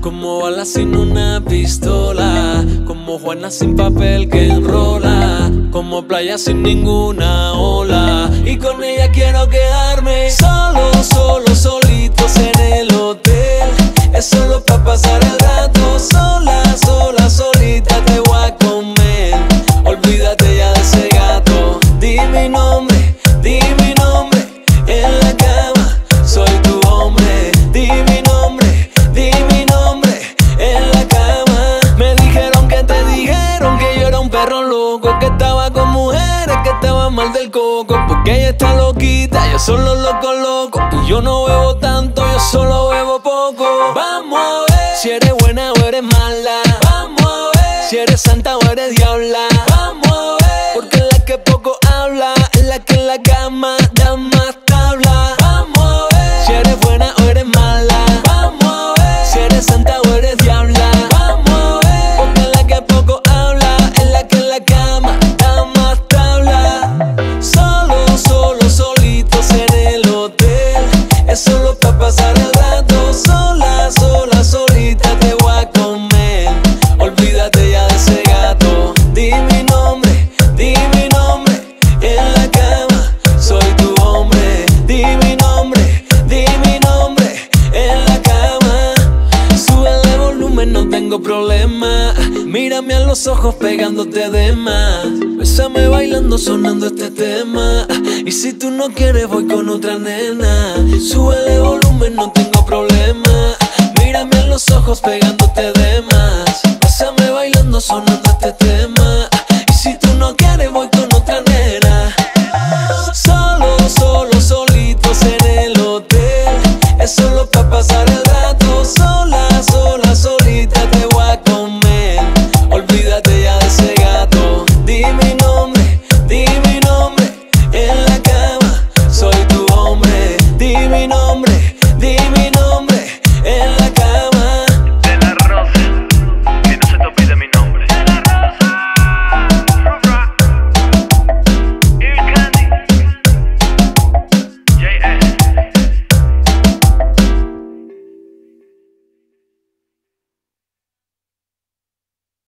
Como balas sin una pistola. Como Juana sin papel que enrola. Como playa sin ninguna ola. Y con ella quiero quedarme solo, loco, que estaba con mujeres, que estaba mal del coco. Porque ella está loquita, yo solo loco, loco. Y yo no bebo tanto, yo solo bebo poco. Vamos a ver si eres buena o eres mala. Vamos a ver si eres santa o eres diabla. Vamos a ver porque la que poco habla es la que en la cama da más tabla. Tengo problema. Mírame a los ojos pegándote de más. Bésame bailando, sonando este tema. Y si tú no quieres, voy con otra nena. Súbele volumen, no tengo problema. Mírame a los ojos pegándote de más. Bésame bailando, sonando este tema. Y si tú no quieres, voy con otra nena. Solo, solo, solitos en el hotel. Es solo para pasar el